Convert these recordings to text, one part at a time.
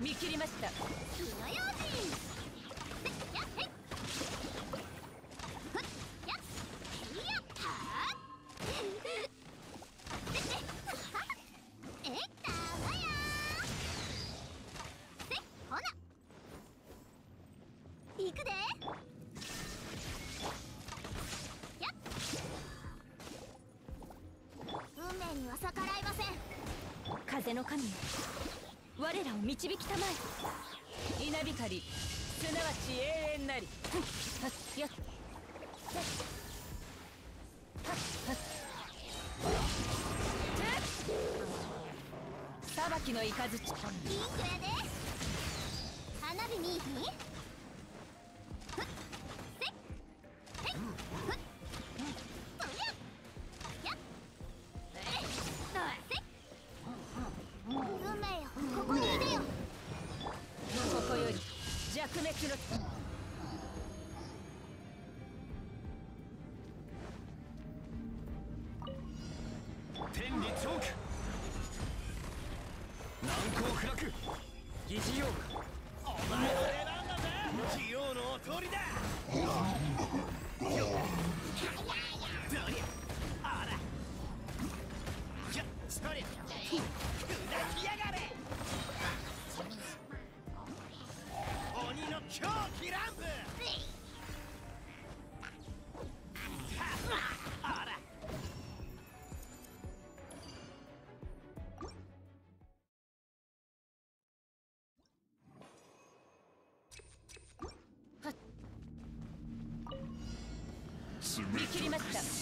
見切りました。火の用心。導きたまえ。稲光すなわち永遠なり。ふんはっやっ。せっはっ。はっえっ。裁きの雷。いい子やチョーク難攻不落疑似用お前の出番だぜ。器用のお通りだ。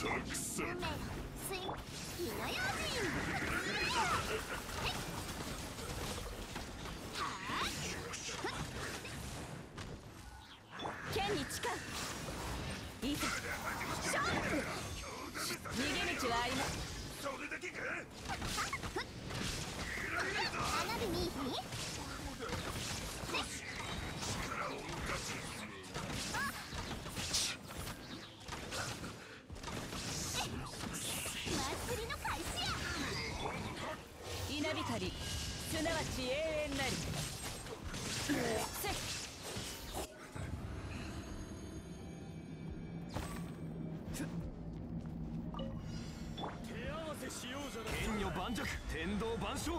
ました運命よスイン火の用心剣に誓ういざ勝負逃げ道はありますそれだけか？盤石天道万象。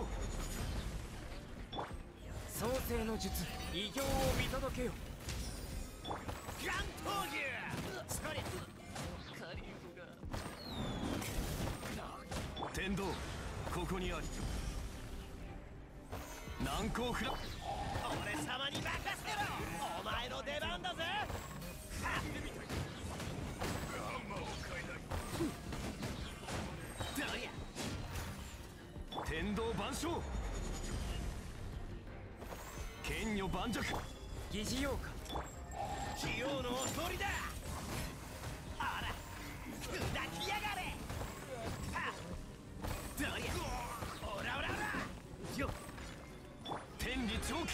創世の術異形を見届けよ。天道ここにあり。難攻不落天道万象剣女盤石。疑似用か器用のお通りだ。あら砕きやがれ。はっ。どりゃ。オラオラオラ。よっ。天理チョーク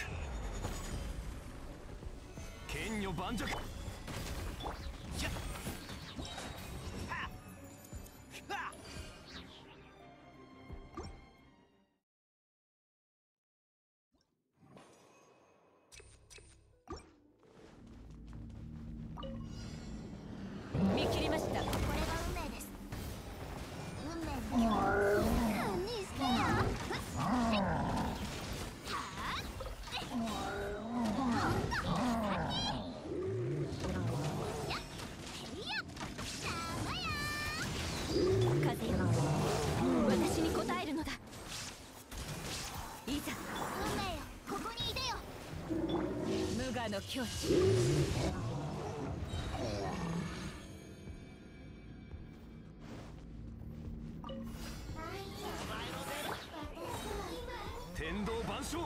剣女盤石の境地天道万象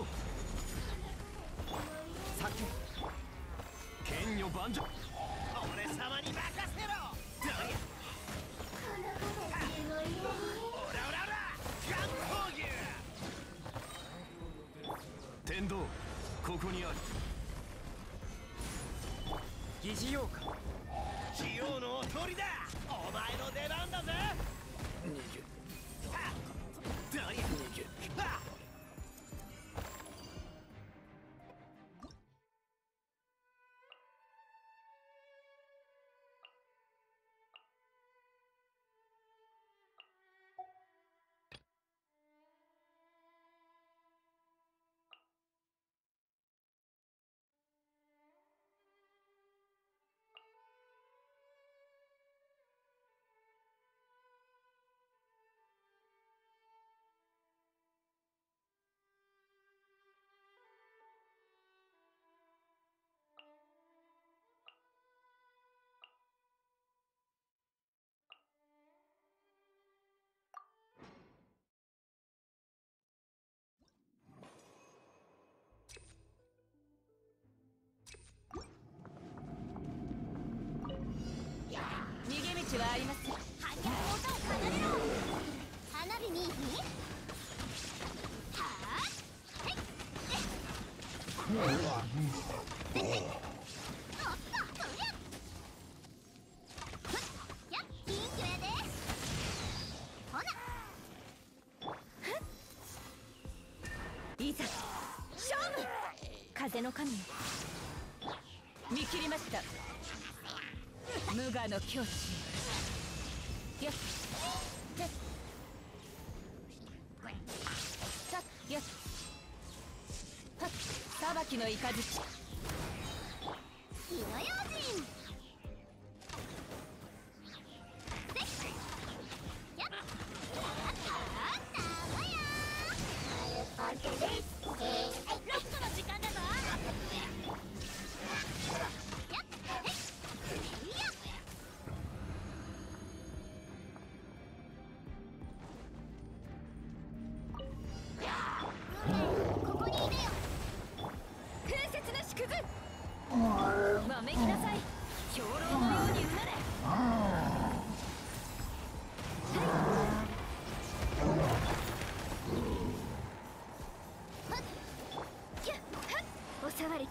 剣女万丈俺様に任せろ天道ここにありジオウか。器用のお通りだ。はありますっいざ勝負。風の神。見切りました。無我の境地。きの雷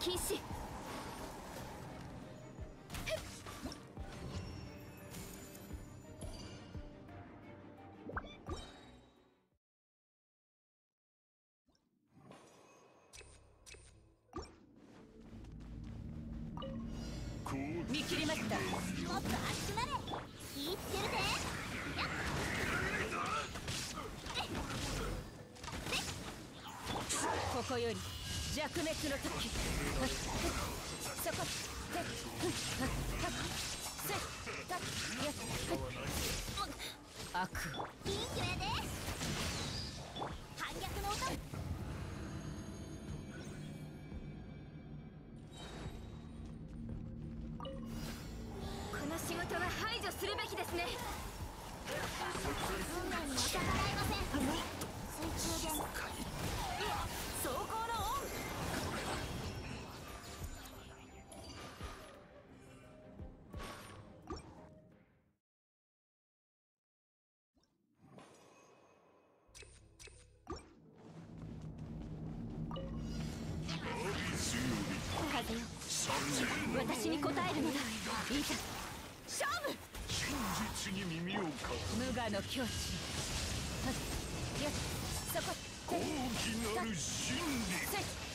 禁止。見切りました。もっと集まれ気ぃつけ弱滅の時。そこてっふっはっはっせたやっ悪をピンクやで。反逆の音いざ勝負。真実に耳をか無我の境地はっよっそこ大きなる真理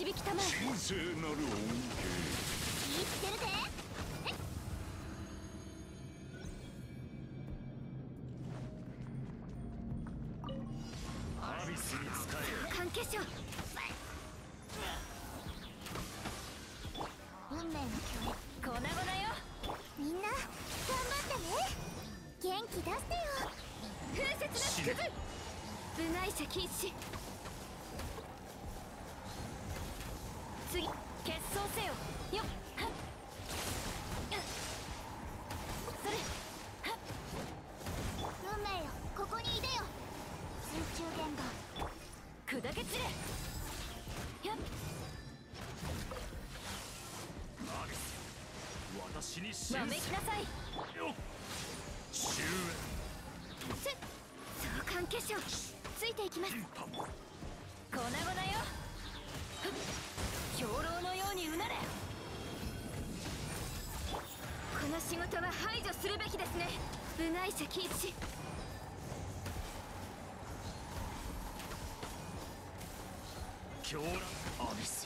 導きたまえ。神聖なる恩恵アビスに使え？関係者。運命の共粉々よ。みんな頑張ってね。元気出してよ。風雪くず部外者禁止決闘せよこの仕事は排除するべきですね。部外者禁止。狂乱アビス。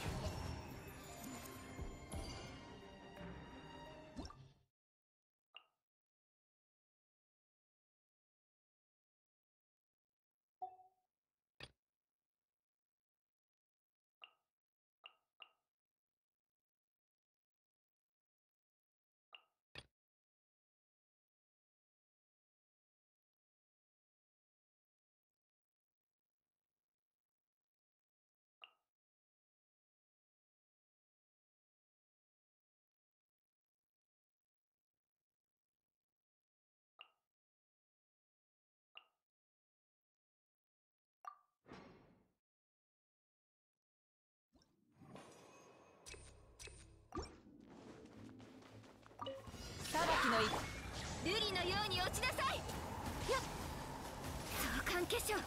よ粧ふっ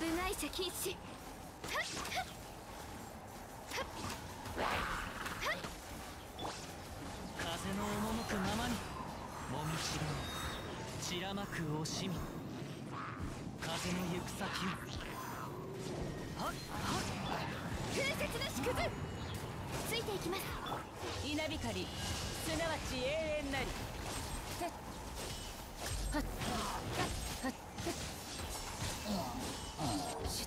部外者禁止。風の赴くままに。もみちろ散らまく惜しみ。風の行く先を。はっはっ。風雪の縮図。ついていきます。稲光すなわち永遠なりせっはっはっはっしっ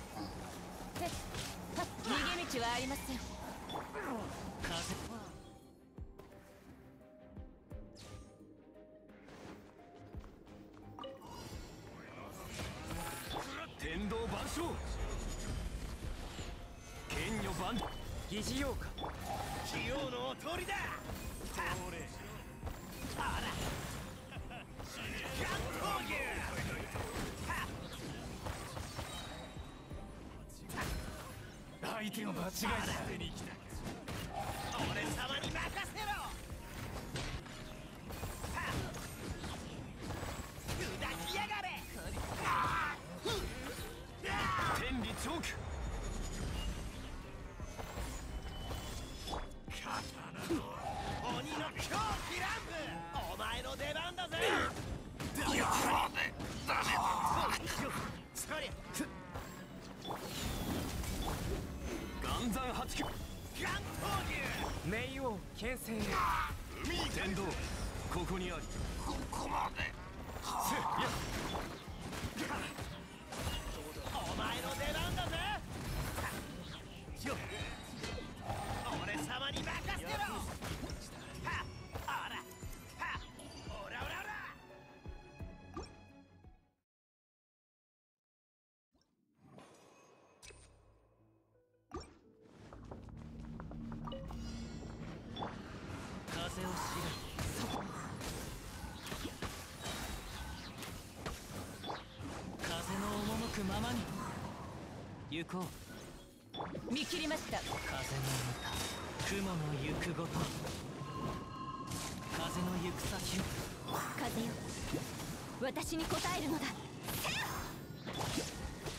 せっはっ逃げ道はありません。風天道万象。剣女万疑似妖か器用のお通りだ。あら。関東牛相手を間違えた。俺様に任せ海天道ここにあり。ここまで。せや。お前の出番だぜこう。見切りました。風の歌雲の行くごと。風の行く先を。風よ。私に応えるのだ。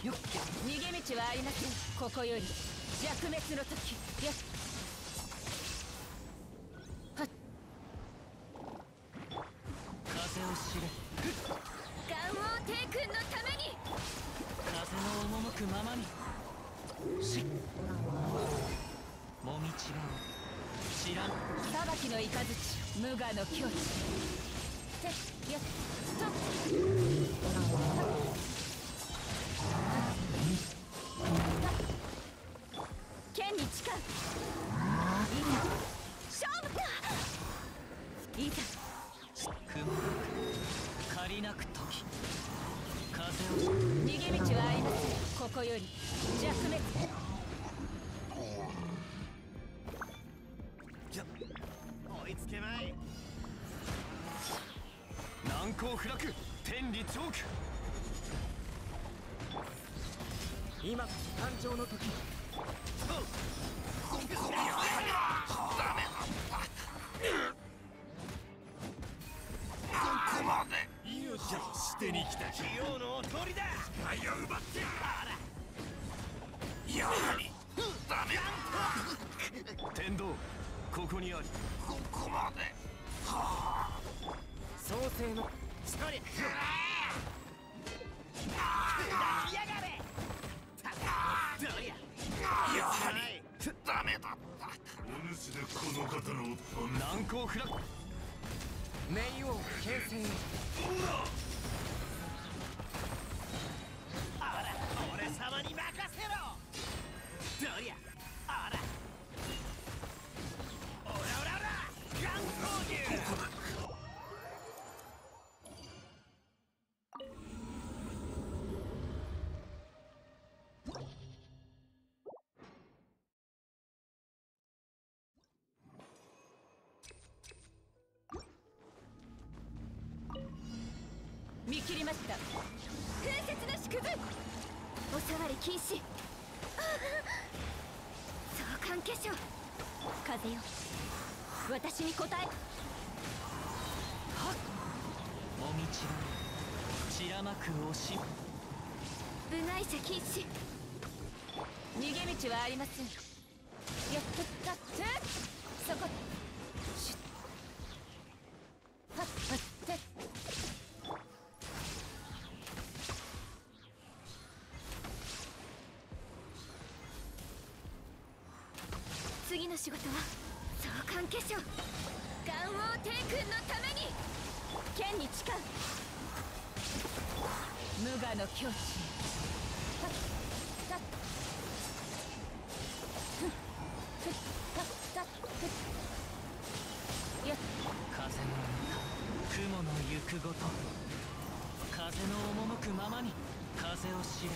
よ。っ逃げ道はありません。ここより。弱滅の時。よっーの境地今こそ誕生の時命を捨てに来た器用のお通りだ視界を奪ってあらやはりダメだ天道ここにありここまで。創世のそり砕難攻不落冥王牽制あました。風雪の縮図お触り禁止。相関化粧風よ。私に応え。もみちが散らまく惜し。み部外者禁止。逃げ道はありません。よっとっと。そこ化粧元王帝君のために剣に誓う。無我の境地風の中雲の行くごと。風の赴くままに風を知れ。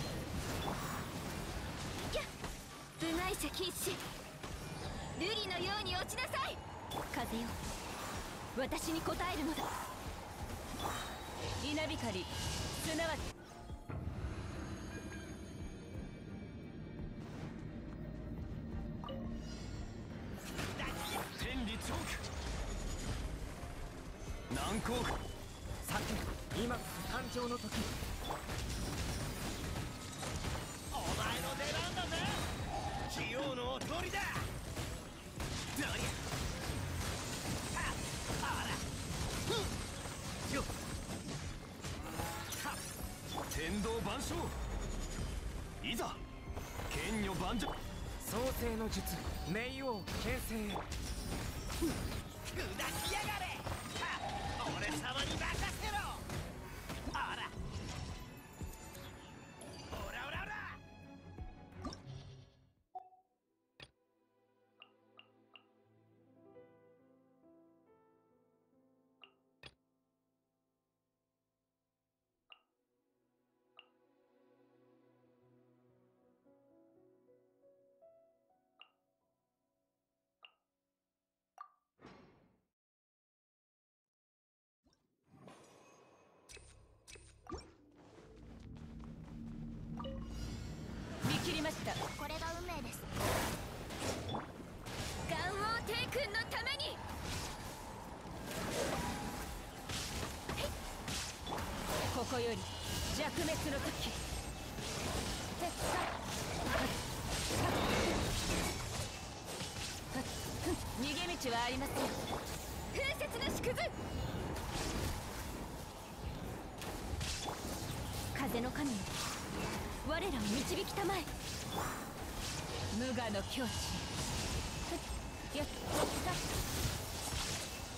部外者禁止瑠璃のように落ちなさい。風よ。私に応えるのだ。稲光すなわち。天理チョーク。難攻さて今こそ誕生の時。お前の出番だぜ。器用のおとりだ天道万象いざ剣女万丈創世の術冥王牽制砕きやがれ俺様に任せろました。これが運命です。元王帝君のために。ここより弱滅の時。てっさ逃げ道はありません風雪の縮図風の神我らを導きたまえ無我の境地ふっよっほった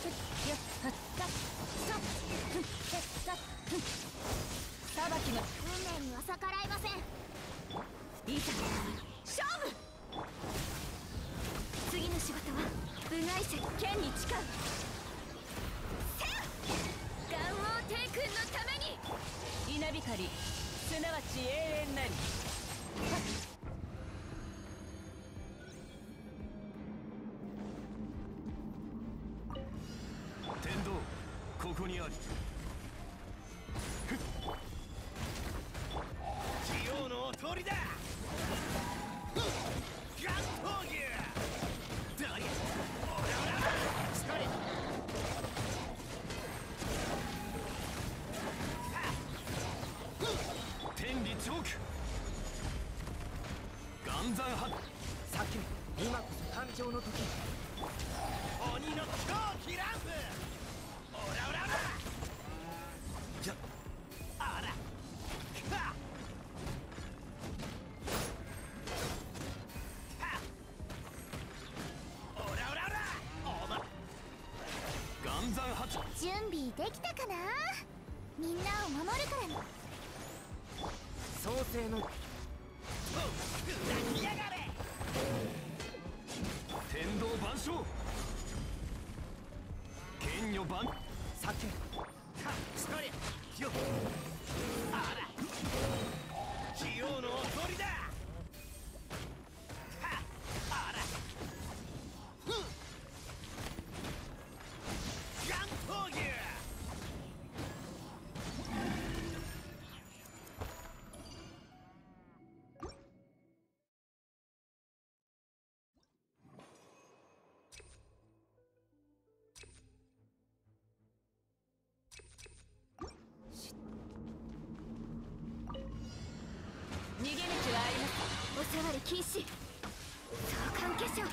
ふっよっほったさっふってっさっふっ裁きの運命には逆らいません。いざ勝負次の仕事は部外者剣に誓う元王帝君のために稲光すなわち永遠なり準備できたかな？みんなを守るからね。創世の。砕きやがれ。天道万象。剣女万。さてかストリよあ触り禁止。相関化粧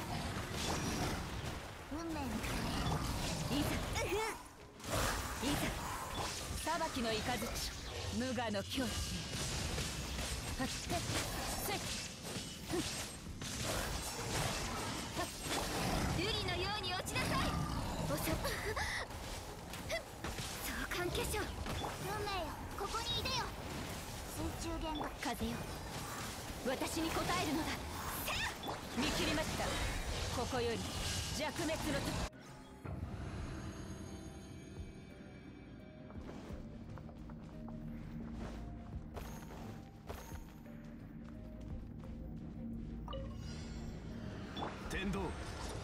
運命のいざいざ裁きの雷無我の境地。はっ。てせっ瑠璃のように落ちなさいおさ相関化粧運命よここにいでよ水中言語風よ私に応えるのだ。見切りました。ここより弱滅の時。天道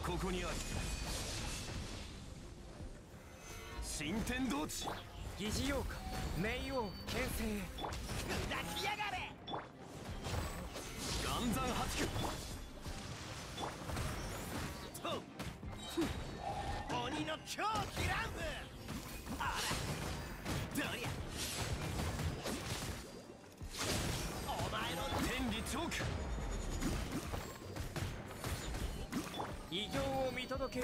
ここにあり新天道地。疑似妖化冥王け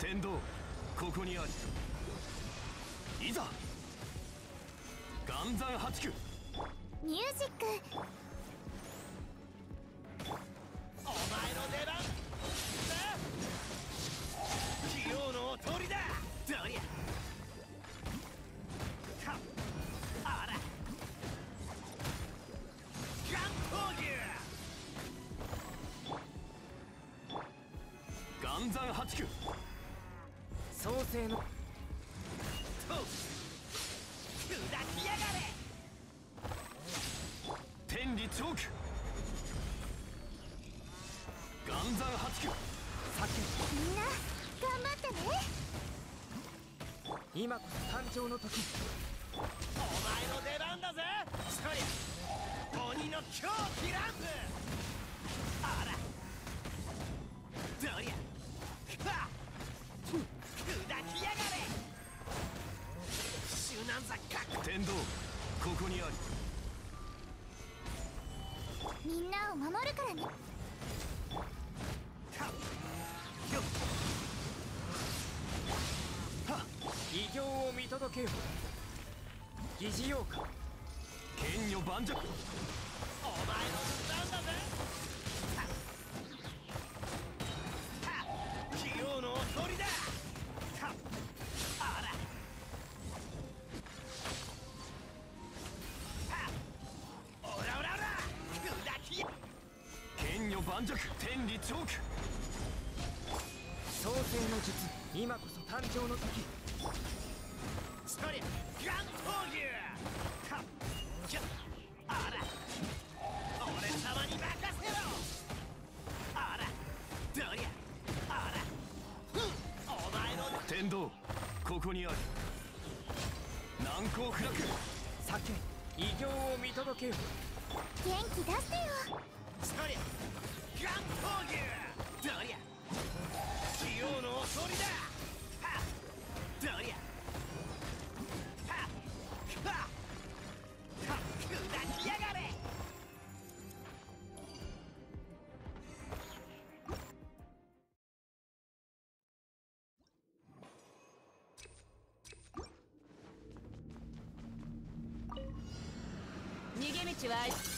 天道ここにありいざ。岩山八九ミュージック山八九。創世の。と砕きやがれ。天理チョーク岩山八九。叫みんな頑張ってね。今こそ誕生の時。お前の出番だぜ。そり鬼の狂気乱舞。あシュナンザか天道ここにあり。みんなを守るからね。はっ。よっ。はっ。異形を見届けよ。疑似妖化剣女盤石。お前の番だぜ。器用のおとりだ天理チョーク創世の術今こそ誕生の時。そりゃガン闘牛。はっじゃあら。俺様に任せろ。あらどりゃあら。ふんお前の。天道ここにあり難攻不落。叫異形を見届けよ。元気出してよ。そりゃガン闘牛どりゃ器用のおとりだは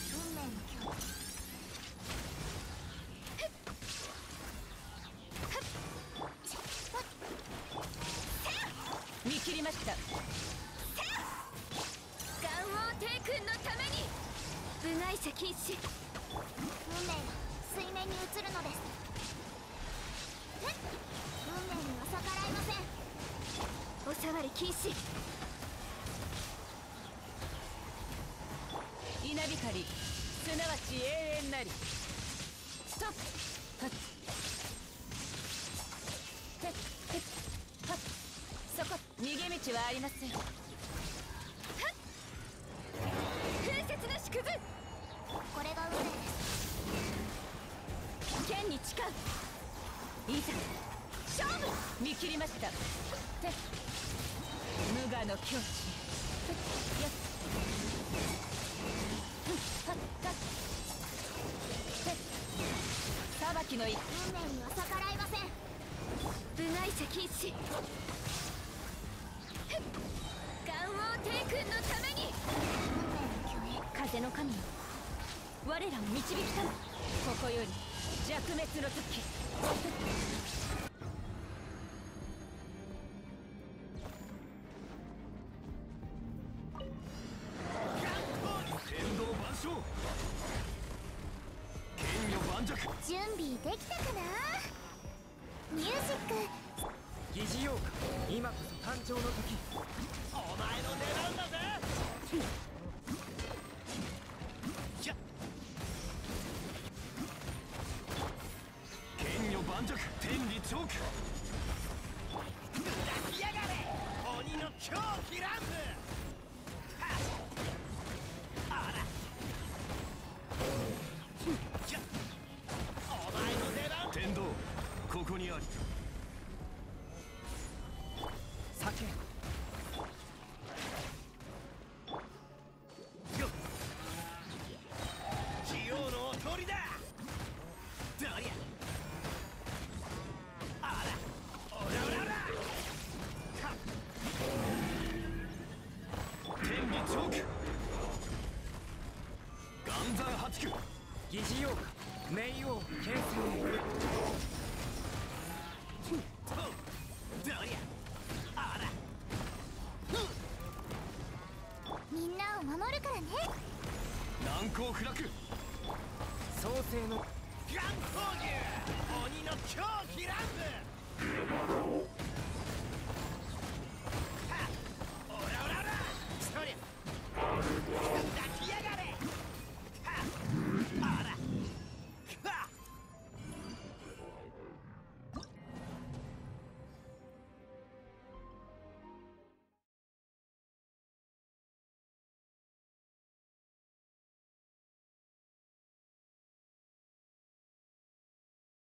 禁止。稲光すなわち永遠なり。ストップ。はっ。はっはっ。そこ逃げ道はありません。境地やっ裁きの一運命には逆らえません部外者禁止ガンオー帝君のために運命の巨風の神よ我らを導きたまここより弱滅の時準備できたかな？ミュージック。疑似ようか今こそ誕生の時。お前の出番だぜ！やっ。剣女盤石天理チョークやがれ！鬼の狂気乱舞！っ天理チョーク岩山八九疑似ようか冥王剣聖とどりゃあらみんなを守るからね。難攻不落創世のガン闘牛鬼の狂気乱舞。